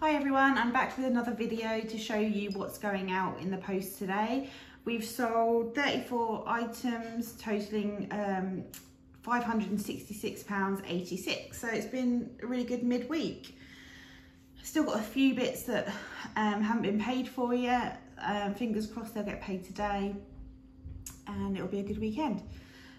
Hi everyone, I'm back with another video to show you what's going out in the post today. We've sold 34 items totaling um, £566.86 so it's been a really good midweek. Still got a few bits that um, haven't been paid for yet. Um, fingers crossed they'll get paid today and it'll be a good weekend.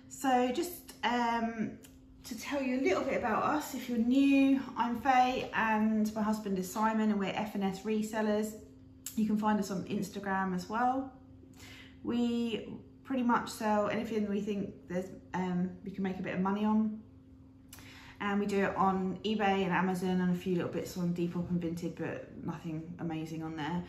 So just um, to tell you a little bit about us. If you're new, I'm Faye and my husband is Simon and we're F&S resellers. You can find us on Instagram as well. We pretty much sell anything we think there's um, we can make a bit of money on. And we do it on eBay and Amazon and a few little bits on Depop and Vinted, but nothing amazing on there.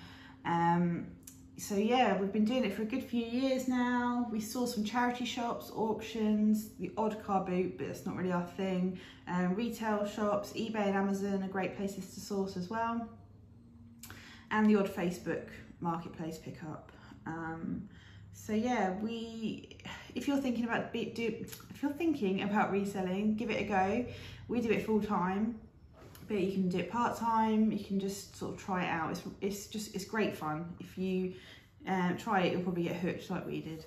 Um, so yeah, we've been doing it for a good few years now. We saw some charity shops, auctions, the odd car boot, but it's not really our thing. Um, retail shops, eBay and Amazon are great places to source as well. And the odd Facebook marketplace pickup. Um, so yeah, we, if you're thinking about do, if you're thinking about reselling, give it a go. We do it full time, you can do it part time. You can just sort of try it out. It's it's just it's great fun. If you uh, try it, you'll probably get hooked like we did.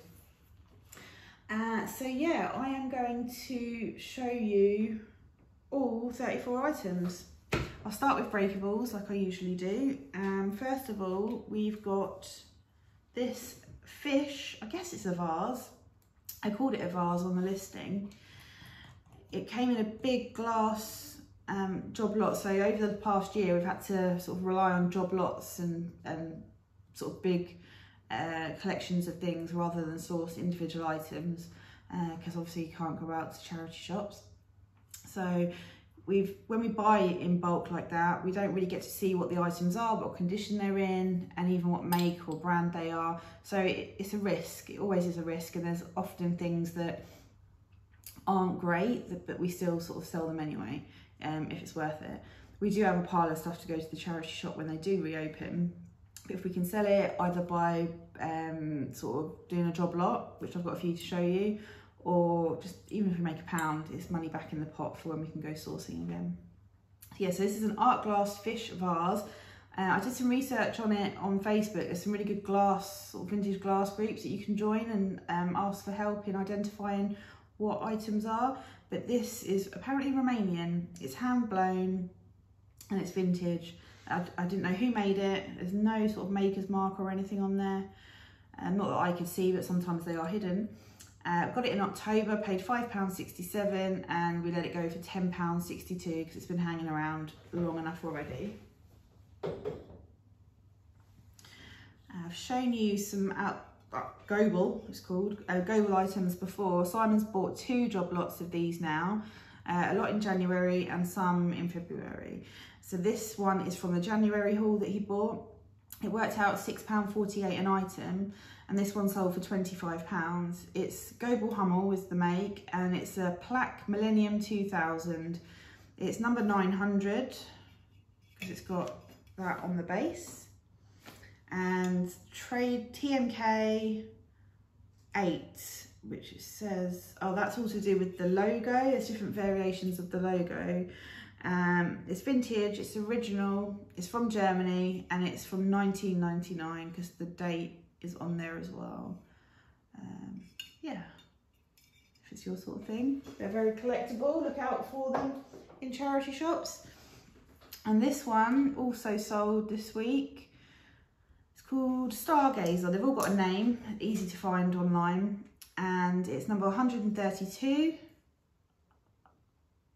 Uh, so yeah, I am going to show you all 34 items. I'll start with breakables like I usually do. Um, first of all, we've got this fish, I guess it's a vase. I called it a vase on the listing. It came in a big glass um, job lots. So over the past year, we've had to sort of rely on job lots and, and sort of big uh, collections of things rather than source individual items because uh, obviously you can't go out to charity shops. So we've when we buy in bulk like that, we don't really get to see what the items are, what condition they're in, and even what make or brand they are. So it, it's a risk. It always is a risk, and there's often things that aren't great, but we still sort of sell them anyway um, if it's worth it. We do have a pile of stuff to go to the charity shop when they do reopen, if we can sell it either by um, sort of doing a job lot, which I've got a few to show you, or just even if we make a pound, it's money back in the pot for when we can go sourcing again. Yeah, so this is an art glass fish vase. Uh, I did some research on it on Facebook. There's some really good glass, sort of vintage glass groups that you can join and um, ask for help in identifying what items are. But this is apparently Romanian. It's hand blown and it's vintage. I, I, didn't know who made it. There's no sort of maker's mark or anything on there. Uh, not that I could see, but sometimes they are hidden. Uh, got it in October, paid £5.67 and we let it go for £10.62 because it's been hanging around long enough already. I've shown you some out, uh, Goebel, it's called, uh, Goebel items before. Simon's bought two job lots of these now, uh, a lot in January and some in February. So this one is from the January haul that he bought. It worked out £6.48 an item and this one sold for £25. It's Goebel Hummel is the make and it's a Plaque Millennium 2000. It's number 900 because it's got that on the base. And trade TMK 8 which says, oh that's all to do with the logo. There's different variations of the logo. Um, it's vintage, it's original, it's from Germany and it's from 1999 because the date is on there as well. Um, yeah, if it's your sort of thing. They're very collectible, look out for them in charity shops. And this one also sold this week. Called Stargazer. They've all got a name, easy to find online. And it's number 132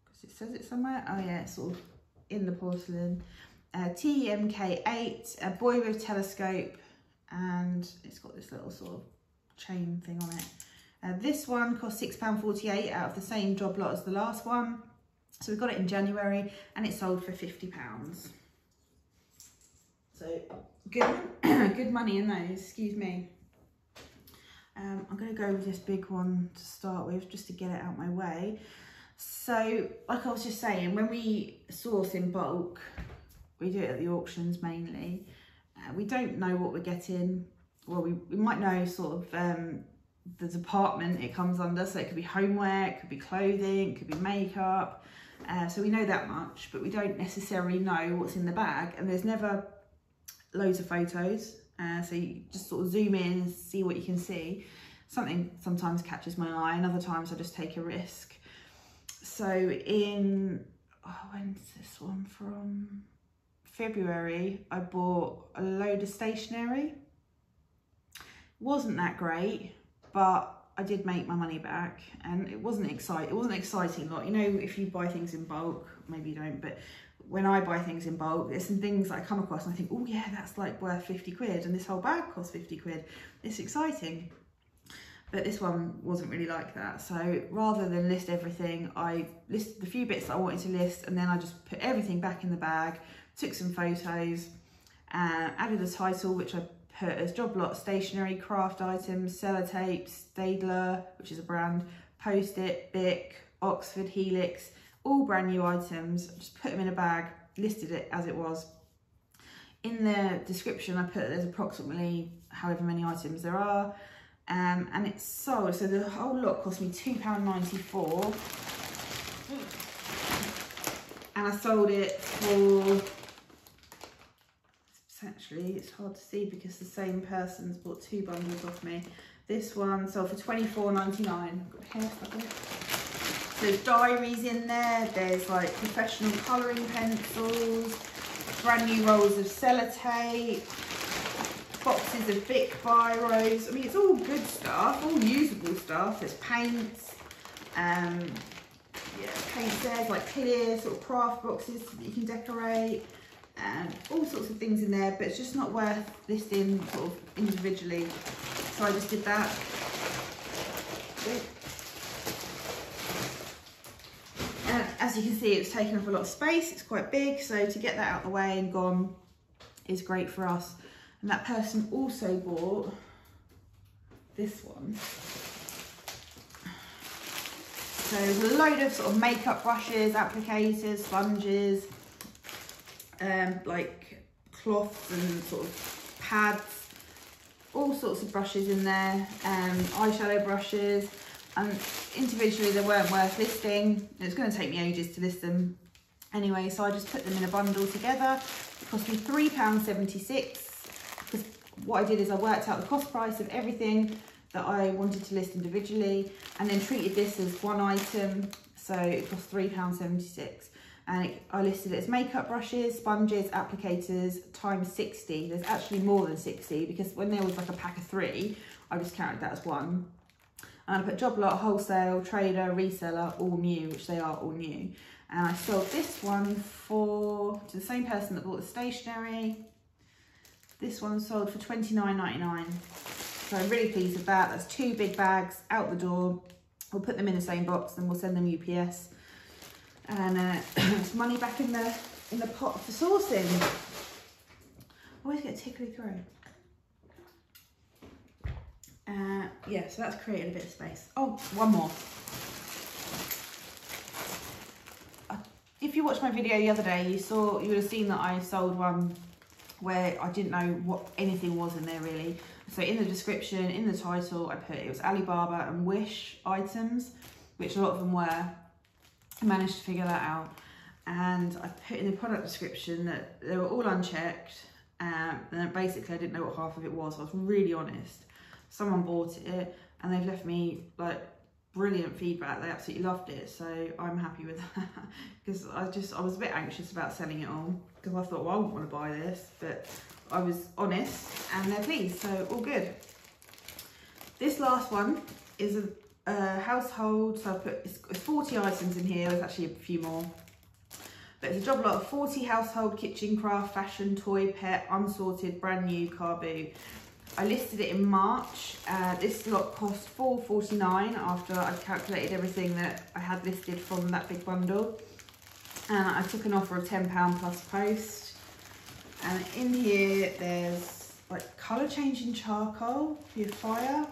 Because it says it somewhere. Oh yeah, it's of in the porcelain. Uh, TMK8, a boy with telescope, and it's got this little sort of chain thing on it. Uh, this one cost £6.48 out of the same job lot as the last one. So we got it in January and it sold for £50. So good, good money in those, excuse me. Um, I'm going to go with this big one to start with just to get it out my way. So like I was just saying, when we source in bulk, we do it at the auctions mainly. Uh, we don't know what we're getting. Well, we, we might know sort of um, the department it comes under. So it could be homeware, it could be clothing, it could be makeup. Uh, so we know that much, but we don't necessarily know what's in the bag. And there's never loads of photos. Uh, so you just sort of zoom in and see what you can see. Something sometimes catches my eye and other times I just take a risk. So in, oh, when's this one from? February, I bought a load of stationery. Wasn't that great, but I did make my money back and it wasn't exciting. It wasn't exciting lot. You know, if you buy things in bulk, maybe you don't, but when I buy things in bulk, there's some things I come across and I think, oh yeah, that's like worth 50 quid and this whole bag costs 50 quid. It's exciting. But this one wasn't really like that. So rather than list everything, I listed the few bits that I wanted to list and then I just put everything back in the bag, took some photos, uh, added a title, which I put as job lot stationery, craft items, sellotape, Staedtler, which is a brand, Post-it, Bic, Oxford, Helix, all brand new items. Just put them in a bag, listed it as it was. In the description, I put there's approximately however many items there are. Um, and it's sold, so the whole lot cost me £2.94. And I sold it for essentially it's hard to see because the same person's bought two bundles off me this one sold for 24.99 got hair there's diaries in there there's like professional colouring pencils brand new rolls of sellotape boxes of Bic biros I mean it's all good stuff all usable stuff there's paints um yeah paints there like clear sort of craft boxes that you can decorate and all sorts of things in there, but it's just not worth listing sort of individually. So I just did that. And as you can see, it's taken up a lot of space. It's quite big, so to get that out of the way and gone is great for us. And that person also bought this one. So there's a load of sort of makeup brushes, applicators, sponges, um, like cloths and sort of pads, all sorts of brushes in there, um, eyeshadow brushes, and individually they weren't worth listing. It's going to take me ages to list them anyway, so I just put them in a bundle together. It cost me £3.76 because what I did is I worked out the cost price of everything that I wanted to list individually and then treated this as one item, so it cost £3.76 and it, I listed it as makeup brushes, sponges, applicators, times 60. There's actually more than 60 because when there was like a pack of three, I just counted that as one. And I put job lot, wholesale, trader, reseller, all new, which they are all new. And I sold this one for, to the same person that bought the stationery. This one sold for $29.99. So I'm really pleased with that. That's two big bags out the door. We'll put them in the same box and we'll send them UPS and uh, some money back in the in the pot for sourcing. I always get tickly throat. Uh, yeah, so that's created a bit of space. Oh, one more. Uh, if you watched my video the other day, you saw you would have seen that I sold one where I didn't know what anything was in there really. So in the description, in the title, I put it was Alibaba and Wish items, which a lot of them were. I managed to figure that out and I put in the product description that they were all unchecked um, and basically I didn't know what half of it was. I was really honest. Someone bought it and they've left me like brilliant feedback. They absolutely loved it. So I'm happy with that because I just, I was a bit anxious about selling it all because I thought, well, I wouldn't want to buy this, but I was honest and they're pleased. So all good. This last one is a uh, household, so I put it's 40 items in here, there's actually a few more. But it's a job lot of 40 household, kitchen, craft, fashion, toy, pet, unsorted, brand new car boot. I listed it in March. Uh, this lot cost 4.49 after I calculated everything that I had listed from that big bundle. And I took an offer of £10 plus post. And in here, there's like colour changing charcoal for fire.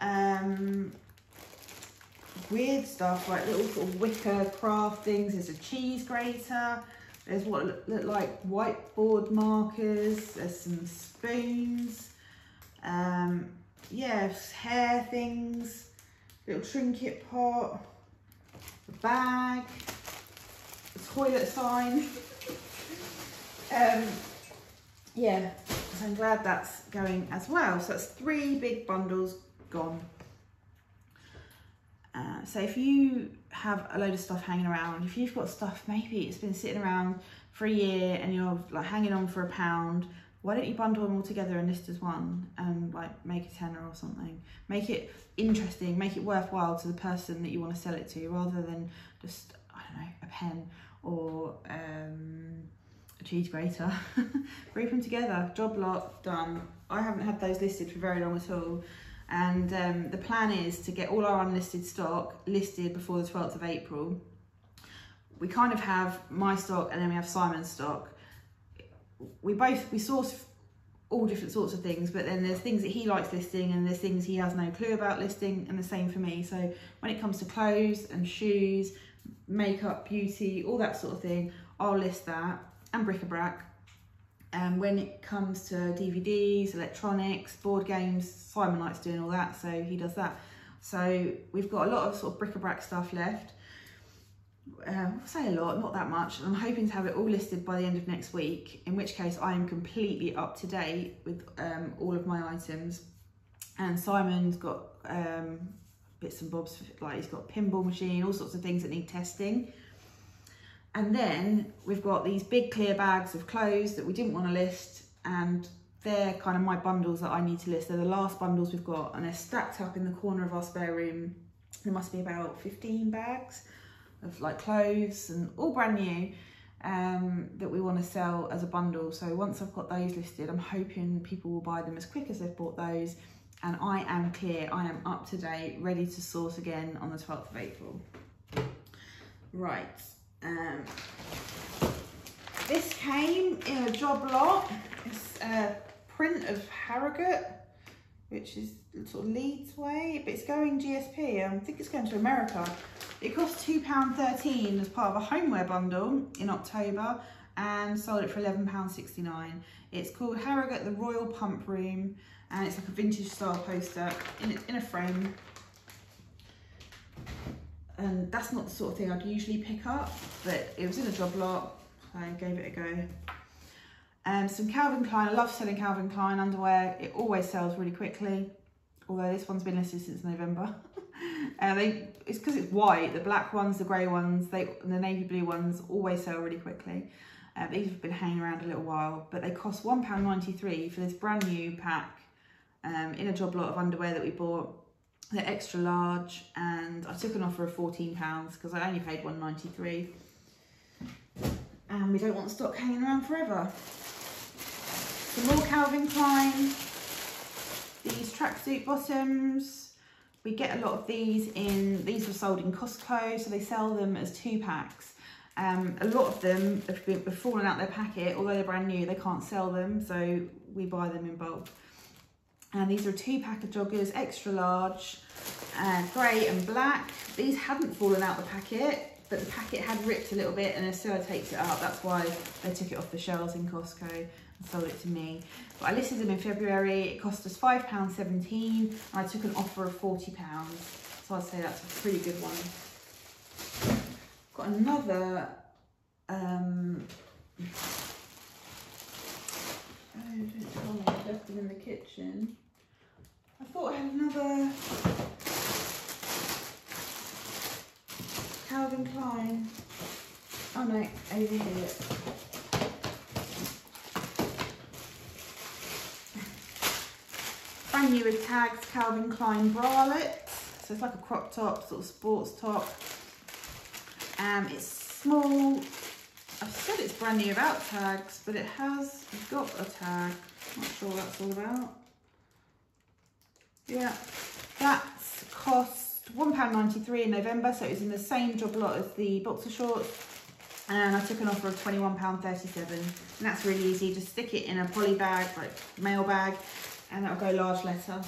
Um, weird stuff, like little sort of wicker craft things. There's a cheese grater. There's what look like whiteboard markers. There's some spoons. Um, yes, hair things. Little trinket pot. A bag. toilet sign. um, yeah, so I'm glad that's going as well. So that's three big bundles gone. Uh, so if you have a load of stuff hanging around, if you've got stuff, maybe it's been sitting around for a year and you're like hanging on for a pound, why don't you bundle them all together and list as one and like make a tenner or something? Make it interesting, make it worthwhile to the person that you want to sell it to rather than just, I don't know, a pen or um, a cheese grater. Group them together, job lot, done. I haven't had those listed for very long at all and um, the plan is to get all our unlisted stock listed before the 12th of April. We kind of have my stock and then we have Simon's stock. We both, we source all different sorts of things, but then there's things that he likes listing and there's things he has no clue about listing and the same for me. So when it comes to clothes and shoes, makeup, beauty, all that sort of thing, I'll list that and bric-a-brac and when it comes to DVDs, electronics, board games, Simon likes doing all that, so he does that. So we've got a lot of sort of bric-a-brac stuff left. Um, I'll say a lot, not that much. I'm hoping to have it all listed by the end of next week, in which case I am completely up to date with um, all of my items. And Simon's got um, bits and bobs, like he's got pinball machine, all sorts of things that need testing. And then we've got these big clear bags of clothes that we didn't want to list and they're kind of my bundles that I need to list. They're the last bundles we've got and they're stacked up in the corner of our spare room. There must be about 15 bags of like clothes and all brand new um, that we want to sell as a bundle. So once I've got those listed, I'm hoping people will buy them as quick as they've bought those. And I am clear, I am up to date, ready to source again on the 12th of April. Right, um, this came in a job lot. It's a print of Harrogate, which is sort of Leeds way, but it's going GSP. Um, I think it's going to America. It cost £2.13 as part of a homeware bundle in October and sold it for £11.69. It's called Harrogate the Royal Pump Room and it's like a vintage style poster in, in a frame and that's not the sort of thing I'd usually pick up, but it was in a job lot, I gave it a go. Um, some Calvin Klein, I love selling Calvin Klein underwear. It always sells really quickly, although this one's been listed since November. uh, they, it's because it's white, the black ones, the grey ones, they, the navy blue ones always sell really quickly. Uh, these have been hanging around a little while, but they cost £1.93 for this brand new pack um, in a job lot of underwear that we bought they're extra large and I took an offer of £14 because I only paid 1.93 and we don't want stock hanging around forever. Some more Calvin Klein, these tracksuit bottoms. We get a lot of these in, these were sold in Costco, so they sell them as two packs. Um, a lot of them have, been, have fallen out their packet, although they're brand new, they can't sell them, so we buy them in bulk. And these are two pack of joggers, extra large, uh, grey and black. These hadn't fallen out the packet, but the packet had ripped a little bit and Estella takes it up. That's why they took it off the shelves in Costco and sold it to me. But I listed them in February. It cost us £5.17 and I took an offer of £40. So I'd say that's a pretty good one. Got another um, oh, don't tell I left them in the kitchen. I thought I had another Calvin Klein. Oh no, over here. Brand new with tags Calvin Klein bralette. So it's like a crop top, sort of sports top. Um, it's small. I've said it's brand new without tags, but it has got a tag. Not sure what that's all about. Yeah, that's cost £1.93 in November, so it was in the same job lot as the boxer shorts. And I took an offer of £21.37. And that's really easy. Just stick it in a poly bag, like mail bag, and that'll go large letter.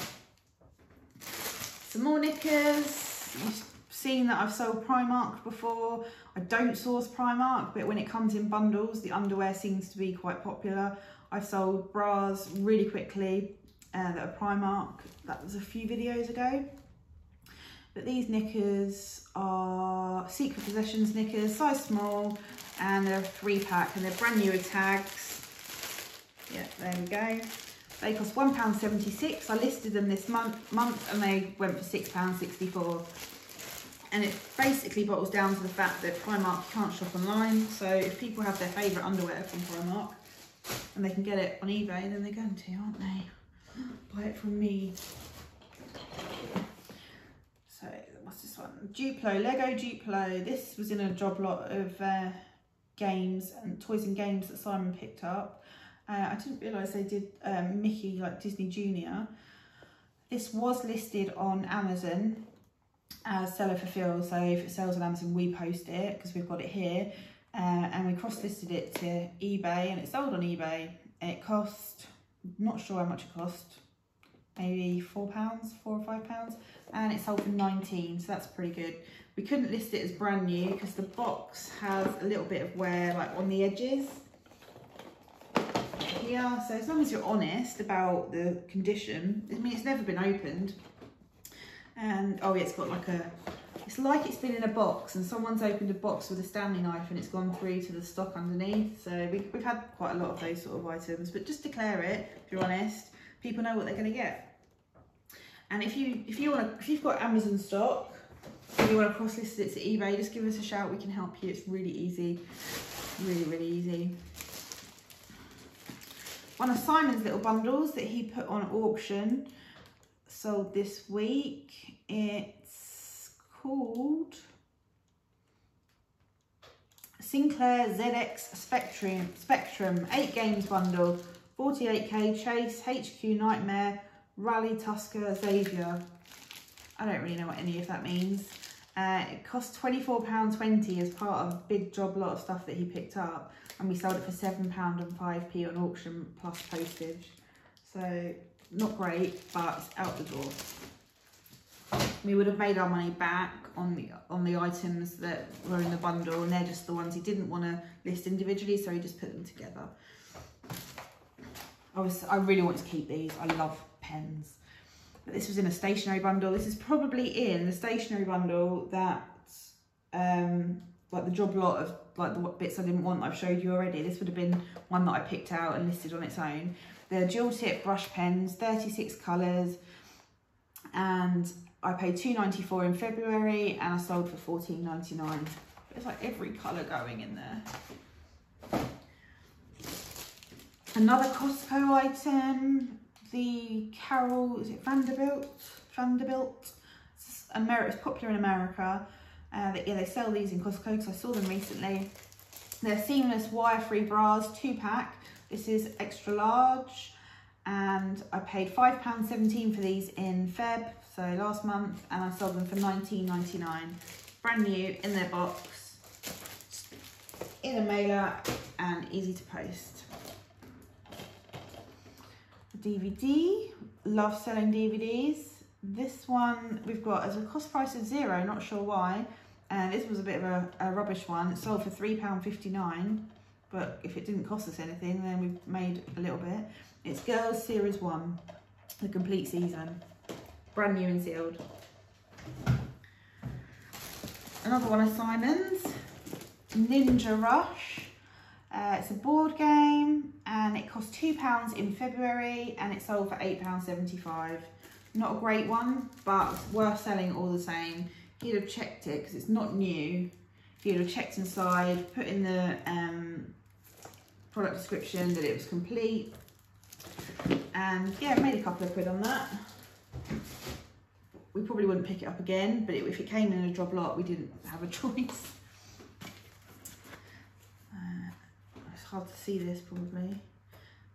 Some more knickers. You've seen that I've sold Primark before. I don't source Primark, but when it comes in bundles, the underwear seems to be quite popular. I've sold bras really quickly uh, that are Primark. That was a few videos ago. But these knickers are Secret Possessions knickers, size small. and they're a three pack and they're brand new with tags. Yeah, there we go. They cost £1.76. I listed them this month, month and they went for £6.64. And it basically bottles down to the fact that Primark can't shop online. So if people have their favourite underwear from Primark and they can get it on eBay, then they're going to, aren't they? Buy it from me. So what's this one? Duplo, Lego Duplo. This was in a job lot of uh, games and toys and games that Simon picked up. Uh, I didn't realise they did um, Mickey like Disney Junior. This was listed on Amazon as seller fulfilled. So if it sells on Amazon, we post it because we've got it here. Uh, and we cross-listed it to eBay and it sold on eBay. It cost, not sure how much it cost, maybe four pounds, four or five pounds. And it sold for 19, so that's pretty good. We couldn't list it as brand new because the box has a little bit of wear like on the edges here. So as long as you're honest about the condition, I mean, it's never been opened. And, oh yeah, it's got like a, it's like it's been in a box and someone's opened a box with a Stanley knife and it's gone through to the stock underneath. So we, we've had quite a lot of those sort of items, but just declare it, if you're honest, people know what they're gonna get. And if you if you want to if you've got Amazon stock and you want to cross list it to eBay, just give us a shout. We can help you. It's really easy, really really easy one of Simon's little bundles that he put on auction sold this week. It's called Sinclair ZX Spectrum, Spectrum 8 games bundle, 48k Chase, HQ Nightmare, Rally Tusker Xavier. I don't really know what any of that means. Uh, it cost £24.20 as part of a big job lot of stuff that he picked up and we sold it for £7 and 5p on auction plus postage. So not great, but it's out the door. We would have made our money back on the on the items that were in the bundle and they're just the ones he didn't want to list individually, so he just put them together. I was I really want to keep these. I love pens. But this was in a stationery bundle. This is probably in the stationery bundle that um like the job lot of like the bits I didn't want I've showed you already. This would have been one that I picked out and listed on its own. They're dual tip brush pens, 36 colours, and I paid 2.94 in February and I sold for 14.99. There's like every colour going in there. Another Costco item, the Carol, is it Vanderbilt? Vanderbilt. It's, America, it's popular in America. Uh, yeah, they sell these in Costco because I saw them recently. They're seamless wire-free bras, two pack. This is extra large and I paid £5.17 for these in Feb, so last month, and I sold them for $19.99. Brand new, in their box, in a mailer, and easy to post. DVD, love selling DVDs. This one we've got as a cost price of zero, not sure why. And this was a bit of a, a rubbish one. It sold for £3.59, but if it didn't cost us anything, then we've made a little bit. It's Girls Series 1, the complete season. Brand new and sealed. Another one of Simon's, Ninja Rush. Uh, it's a board game and it cost £2 in February and it sold for £8.75. Not a great one, but worth selling all the same he'd have checked it because it's not new. He'd have checked inside, put in the um, product description that it was complete. And yeah, made a couple of quid on that. We probably wouldn't pick it up again, but if it came in a drop lot, we didn't have a choice. Uh, it's hard to see this probably.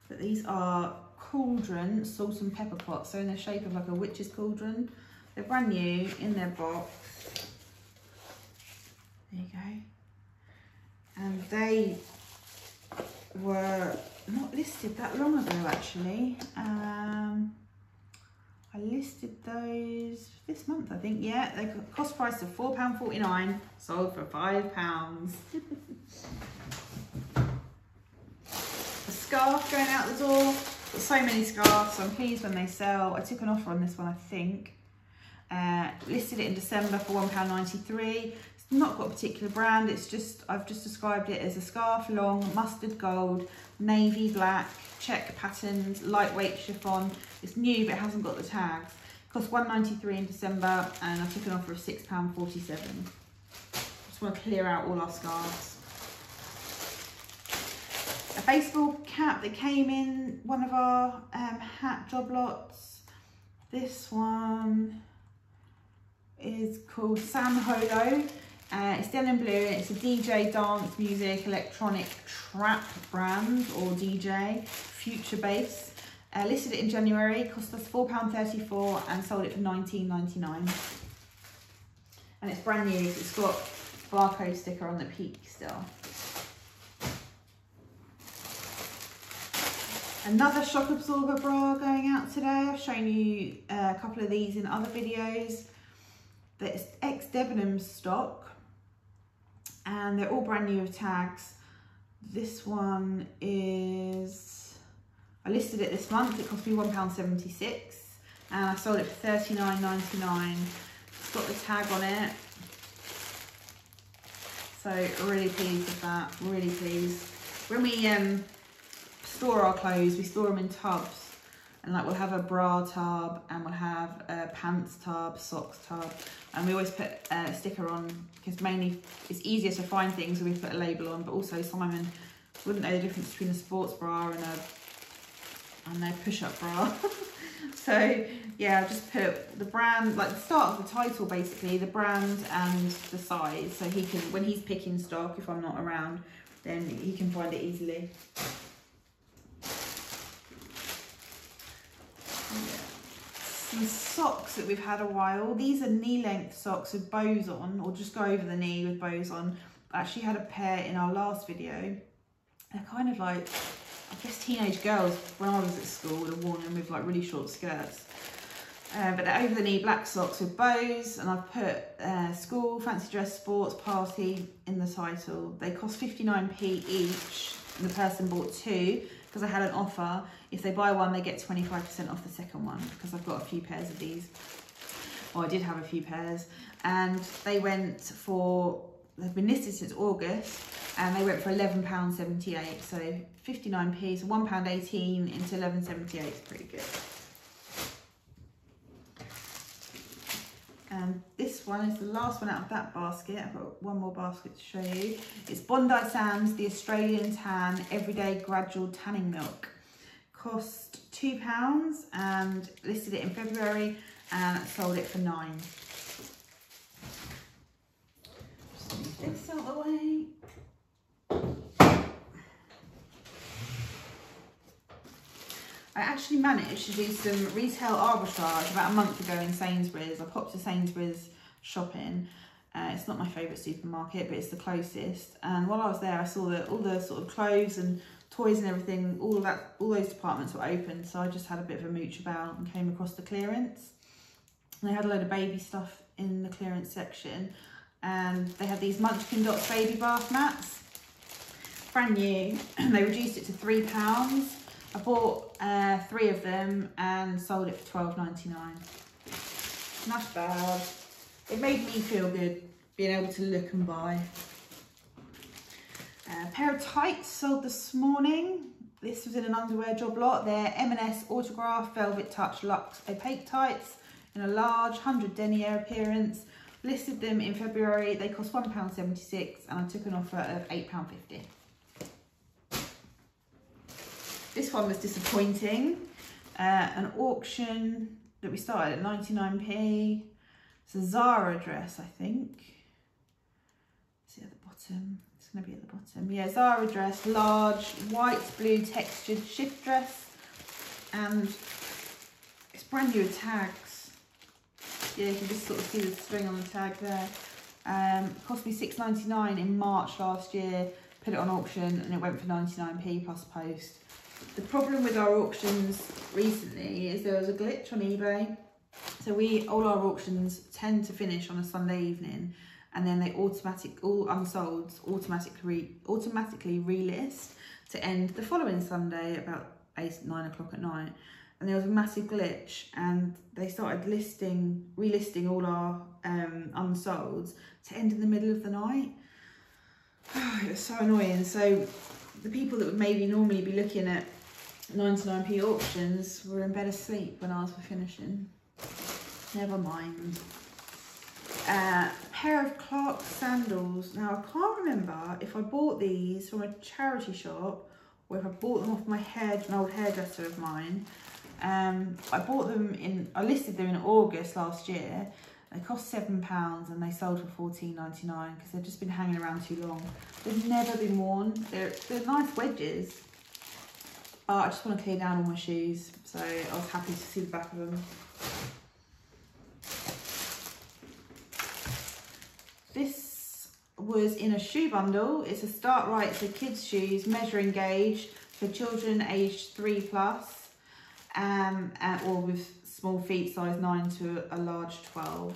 But these are cauldron salt and pepper pots. So in the shape of like a witch's cauldron. They're brand new in their box. There you go. And they were not listed that long ago actually. Um, I listed those this month, I think. Yeah, they cost price of £4.49, sold for £5. scarf going out the door. Got so many scarves, so I'm pleased when they sell. I took an offer on this one, I think. Uh, listed it in December for £1.93. It's not got a particular brand, it's just, I've just described it as a scarf long, mustard gold, navy black, check patterned, lightweight chiffon. It's new but it hasn't got the tags. Cost 193 in December and I took an offer of £6.47. Just want to clear out all our scarves. A baseball cap that came in one of our um, hat job lots. This one is called San Holo. Uh, it's denim blue it's a DJ dance music electronic trap brand or DJ future bass. Uh, listed it in January, cost us £4.34 and sold it for 19.99. And it's brand new, it's got barcode sticker on the peak still. Another shock absorber bra going out today. I've shown you uh, a couple of these in other videos. That's ex Debenham stock and they're all brand new tags. This one is, I listed it this month, it cost me £1.76 and I sold it for $39.99. It's got the tag on it. So really pleased with that, really pleased. When we um, store our clothes, we store them in tubs and like we'll have a bra tub and we'll have a pants tub, socks tub, and we always put a sticker on because mainly it's easier to find things when we put a label on, but also Simon wouldn't know the difference between a sports bra and a and a push-up bra. so yeah, I'll just put the brand, like the start of the title basically, the brand and the size. So he can, when he's picking stock, if I'm not around, then he can find it easily. Some socks that we've had a while. These are knee length socks with bows on, or just go over the knee with bows on. I actually had a pair in our last video. They're kind of like, I guess teenage girls when I was at school would have worn them with like really short skirts. Uh, but they're over the knee black socks with bows and I've put uh, school, fancy dress, sports, party in the title. They cost 59p each and the person bought two because I had an offer. If they buy one, they get 25% off the second one because I've got a few pairs of these. Well, I did have a few pairs and they went for, they've been listed since August and they went for £11.78. So 59p, so £1.18 into 11.78 is pretty good. And this one is the last one out of that basket. I've got one more basket to show you. It's Bondi Sands, the Australian Tan Everyday Gradual Tanning Milk. Cost £2 and listed it in February and sold it for nine. Just this out of the way. I actually managed to do some retail arbitrage about a month ago in Sainsbury's. I popped to Sainsbury's shopping. Uh, it's not my favourite supermarket, but it's the closest. And while I was there, I saw that all the sort of clothes and toys and everything, all of that, all those departments were open. So I just had a bit of a mooch about and came across the clearance. And they had a load of baby stuff in the clearance section. And they had these Munchkin Dots baby bath mats. Brand new. And they reduced it to £3. I bought uh, three of them and sold it for twelve ninety nine. Not bad. It made me feel good being able to look and buy. A pair of tights sold this morning. This was in an underwear job lot. They're M&S Autograph Velvet Touch Luxe Opaque Tights in a large 100 denier appearance. Listed them in February. They cost £1.76 and I took an offer of £8.50. This one was disappointing. Uh, an auction that we started at 99p. It's a Zara dress, I think. See at the bottom. It's going to be at the bottom. Yeah, Zara dress, large, white, blue textured shift dress. And it's brand new with tags. Yeah, you can just sort of see the string on the tag there. Um, cost me six ninety nine in March last year. Put it on auction and it went for 99p plus post. The problem with our auctions recently is there was a glitch on eBay. So we all our auctions tend to finish on a Sunday evening and then they automatic all unsold automatically automatically relist to end the following Sunday about eight nine o'clock at night. And there was a massive glitch and they started listing relisting all our um unsolds to end in the middle of the night. Oh, it was so annoying. So the people that would maybe normally be looking at 99p auctions were in bed asleep when ours were finishing. Never mind. Uh, a pair of Clark sandals. Now I can't remember if I bought these from a charity shop or if I bought them off my hair, an old hairdresser of mine. Um, I bought them in, I listed them in August last year. They cost seven pounds and they sold for fourteen ninety nine because they've just been hanging around too long. They've never been worn. They're they're nice wedges. But I just want to clear down all my shoes, so I was happy to see the back of them. This was in a shoe bundle. It's a Start-rite for kids shoes, measuring gauge for children aged three plus, um, or with small feet size 9 to a large 12.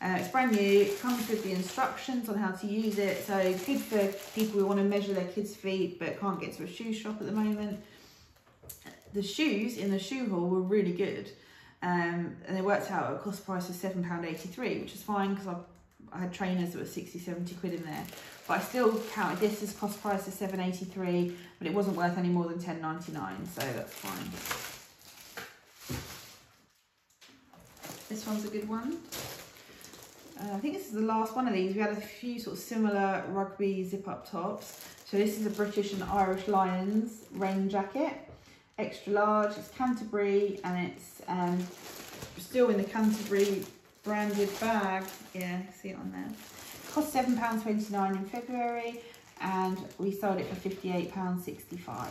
Uh, it's brand new, it comes with the instructions on how to use it, so good for people who want to measure their kids' feet but can't get to a shoe shop at the moment. The shoes in the shoe haul were really good, um, and they worked out at a cost price of £7.83, which is fine because I, I had trainers that were 60, 70 quid in there. But I still counted this as cost price of 7.83, but it wasn't worth any more than 10.99, so that's fine. This one's a good one. Uh, I think this is the last one of these. We had a few sort of similar rugby zip-up tops. So this is a British and Irish Lions rain jacket. Extra large, it's Canterbury and it's um, still in the Canterbury branded bag. Yeah, see it on there. Cost £7.29 in February and we sold it for £58.65.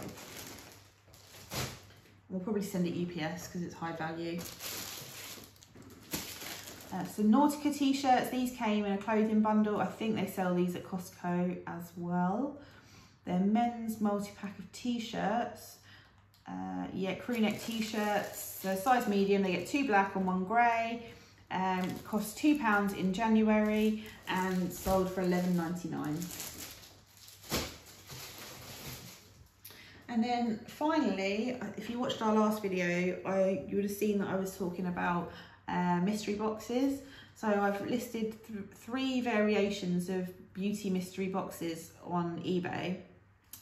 We'll probably send it UPS because it's high value. Uh, so Nautica t-shirts, these came in a clothing bundle. I think they sell these at Costco as well. They're men's multi-pack of t-shirts. Uh, yeah, crew neck t-shirts, so size medium. They get two black and one grey. Um, cost £2 in January and sold for eleven ninety nine. And then finally, if you watched our last video, I, you would have seen that I was talking about uh, mystery boxes. So I've listed th three variations of beauty mystery boxes on eBay.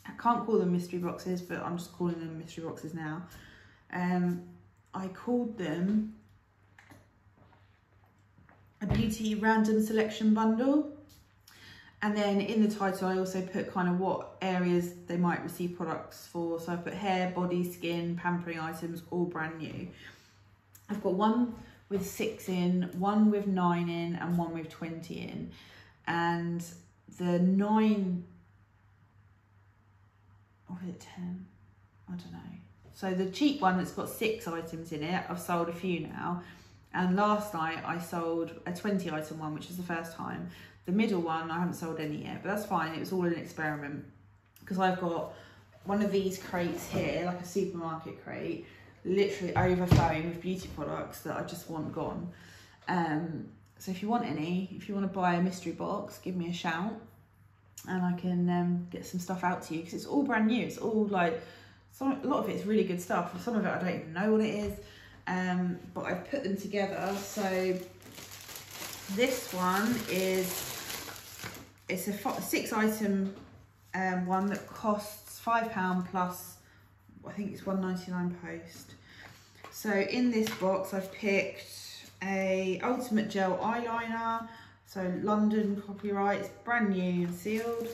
I can't call them mystery boxes, but I'm just calling them mystery boxes now. Um, I called them a beauty random selection bundle. And then in the title, I also put kind of what areas they might receive products for. So I put hair, body, skin, pampering items, all brand new. I've got one with six in, one with nine in, and one with 20 in. And the nine, or is it 10? I don't know. So the cheap one that's got six items in it, I've sold a few now. And last night I sold a 20 item one, which is the first time. The middle one, I haven't sold any yet, but that's fine. It was all an experiment because I've got one of these crates here, like a supermarket crate, literally overflowing with beauty products that I just want gone. Um, so if you want any, if you want to buy a mystery box, give me a shout and I can um, get some stuff out to you because it's all brand new. It's all like, some, a lot of it's really good stuff. Some of it I don't even know what it is, um, but I've put them together. So this one is, it's a six item um, one that costs £5 plus I think it's 1.99 post. So in this box I've picked a Ultimate Gel Eyeliner, so London copyright, it's brand new and sealed.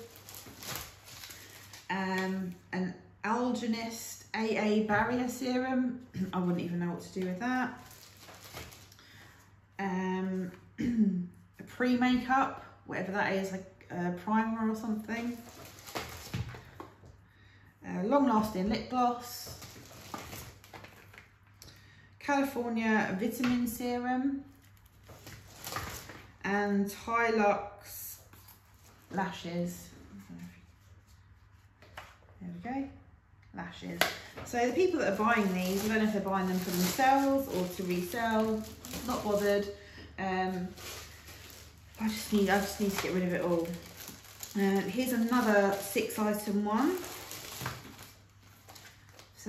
Um, an Algenist AA Barrier Serum, I wouldn't even know what to do with that. Um, a pre-makeup, whatever that is, like a primer or something uh, long lasting lip gloss, California vitamin serum, and Hilux lashes. There we go, lashes. So the people that are buying these, I don't know if they're buying them for themselves or to resell, not bothered. Um, I just need, I just need to get rid of it all. Uh, here's another six item one.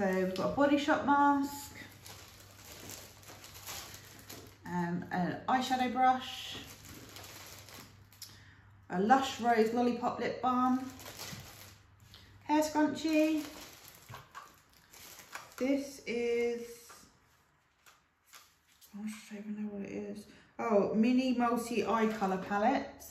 So we've got a Body Shop mask, um, an eyeshadow brush, a Lush Rose Lollipop Lip Balm, hair scrunchie. This is, I don't even know what it is. Oh, mini multi eye colour palette.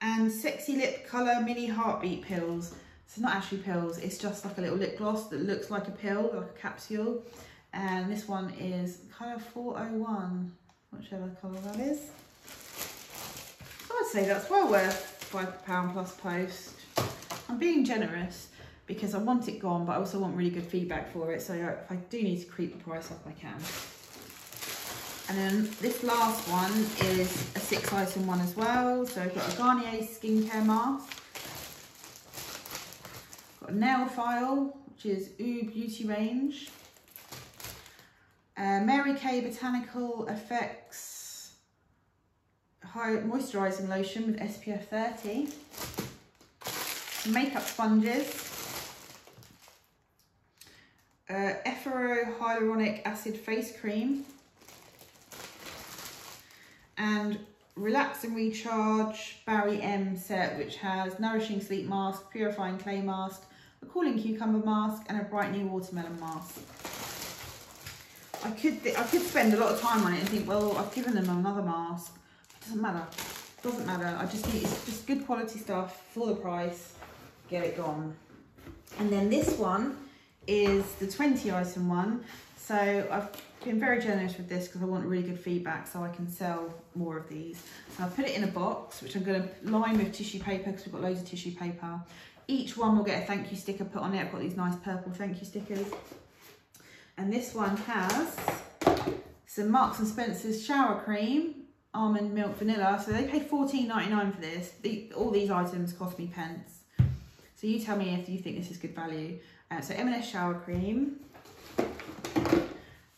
And Sexy Lip Colour Mini Heartbeat Pills. It's not actually pills, it's just like a little lip gloss that looks like a pill, like a capsule. And this one is colour 401, whichever colour that is. I'd say that's well worth £5 plus post. I'm being generous because I want it gone, but I also want really good feedback for it. So if I do need to creep the price up, I can. And then this last one is a six item one as well. So I've got a Garnier skincare mask. Got nail file, which is Ooh Beauty Range. Uh, Mary Kay Botanical Effects High Moisturising Lotion with SPF 30. Makeup sponges. Uh, Hyaluronic Acid Face Cream and Relax and Recharge Barry M set, which has Nourishing Sleep Mask, Purifying Clay Mask, a Cooling Cucumber Mask, and a Brightening Watermelon Mask. I could I could spend a lot of time on it and think, well, I've given them another mask. It doesn't matter. It doesn't matter. I just need it's just good quality stuff for the price. Get it gone. And then this one is the 20 item one. So I've been very generous with this because I want really good feedback so I can sell more of these. So I put it in a box, which I'm going to line with tissue paper because we've got loads of tissue paper. Each one will get a thank you sticker put on it. I've got these nice purple thank you stickers. And this one has some Marks and Spencer's shower cream, almond milk vanilla. So they paid $14.99 for this. The, all these items cost me pence. So you tell me if you think this is good value. Uh, so M&S shower cream,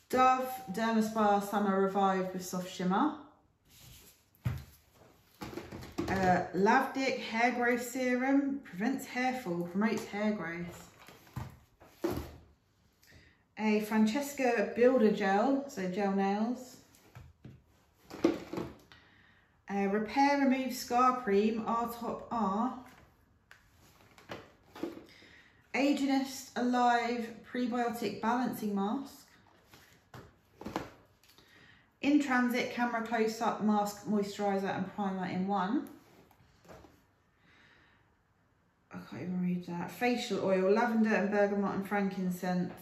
Dove Derma Spa Summer Revived with Soft Shimmer. Uh, Hair Growth Serum prevents hair fall, promotes hair growth. A Francesca Builder Gel, so gel nails. A Repair Remove Scar Cream, R Top R. Agenist Alive Prebiotic Balancing Mask. In Transit Camera Close Up Mask Moisturiser and Primer in one. I can't even read that. Facial oil, lavender and bergamot and frankincense.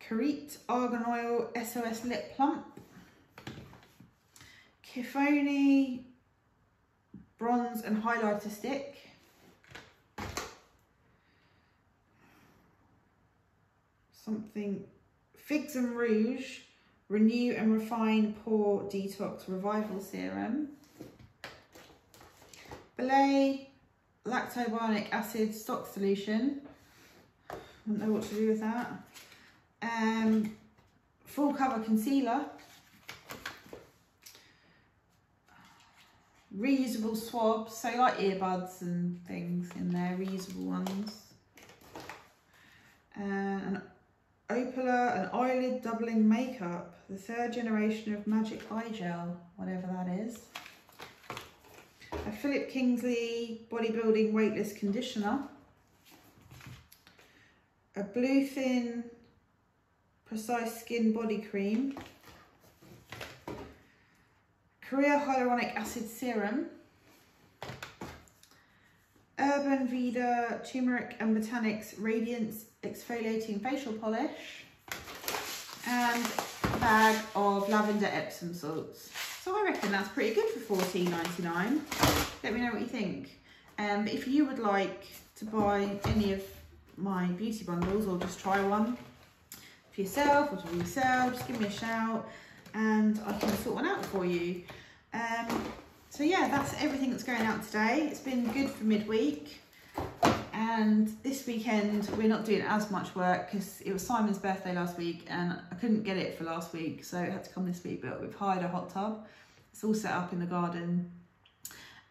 Carite Argan Oil SOS Lip Plump. Kifoni Bronze and Highlighter Stick. Something Figs and Rouge, Renew and Refine Pore Detox Revival Serum. Belay Lactobionic Acid Stock Solution. I don't know what to do with that. Um, full Cover Concealer. Reusable swabs, so like earbuds and things in there, reusable ones. Uh, and Opala and Eyelid Doubling Makeup, the third generation of Magic Eye Gel, whatever that is. A Philip Kingsley Bodybuilding Weightless Conditioner. A Bluefin Precise Skin Body Cream. Korea Hyaluronic Acid Serum. Urban Veda Turmeric and Botanics Radiance Exfoliating Facial Polish and a bag of lavender Epsom salts. So I reckon that's pretty good for $14.99. Let me know what you think. Um, if you would like to buy any of my beauty bundles or just try one for yourself or to resell, just give me a shout and I can sort one out for you. Um, so yeah, that's everything that's going out today. It's been good for midweek. And this weekend, we're not doing as much work because it was Simon's birthday last week and I couldn't get it for last week. So it had to come this week, but we've hired a hot tub. It's all set up in the garden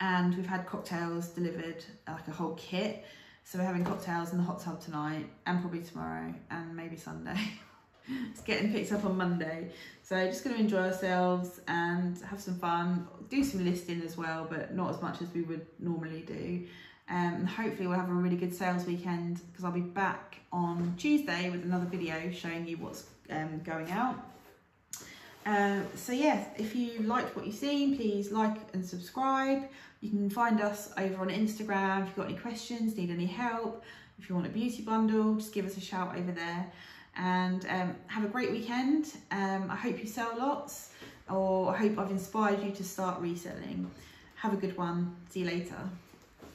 and we've had cocktails delivered, like a whole kit. So we're having cocktails in the hot tub tonight and probably tomorrow and maybe Sunday. it's getting picked up on Monday. So just going to enjoy ourselves and have some fun, do some listing as well, but not as much as we would normally do. Um, and hopefully we'll have a really good sales weekend because I'll be back on Tuesday with another video showing you what's um, going out. Uh, so yes, if you liked what you've seen, please like and subscribe. You can find us over on Instagram. If you've got any questions, need any help, if you want a beauty bundle, just give us a shout over there. And um, have a great weekend. Um, I hope you sell lots or I hope I've inspired you to start reselling. Have a good one. See you later.